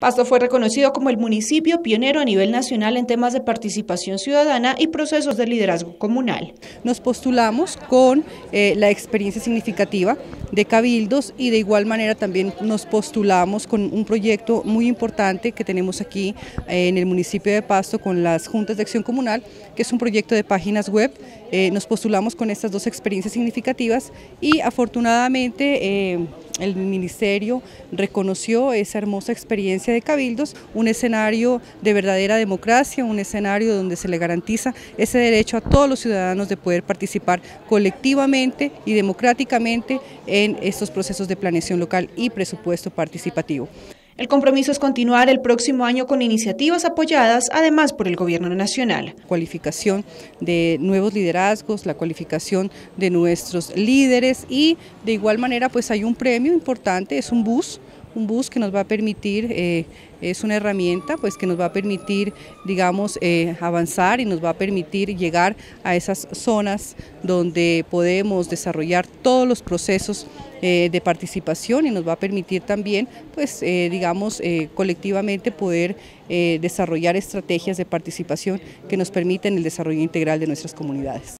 Pasto fue reconocido como el municipio pionero a nivel nacional en temas de participación ciudadana y procesos de liderazgo comunal. Nos postulamos con eh, la experiencia significativa de cabildos y de igual manera también nos postulamos con un proyecto muy importante que tenemos aquí eh, en el municipio de Pasto con las juntas de acción comunal, que es un proyecto de páginas web. Eh, nos postulamos con estas dos experiencias significativas y afortunadamente el ministerio reconoció esa hermosa experiencia de cabildos, un escenario de verdadera democracia, un escenario donde se le garantiza ese derecho a todos los ciudadanos de poder participar colectivamente y democráticamente en estos procesos de planeación local y presupuesto participativo. El compromiso es continuar el próximo año con iniciativas apoyadas además por el Gobierno Nacional. Cualificación de nuevos liderazgos, la cualificación de nuestros líderes y de igual manera pues hay un premio importante, es un bus un bus que nos va a permitir, eh, es una herramienta pues que nos va a permitir, digamos, eh, avanzar y nos va a permitir llegar a esas zonas donde podemos desarrollar todos los procesos eh, de participación y nos va a permitir también, pues, digamos, colectivamente poder desarrollar estrategias de participación que nos permiten el desarrollo integral de nuestras comunidades.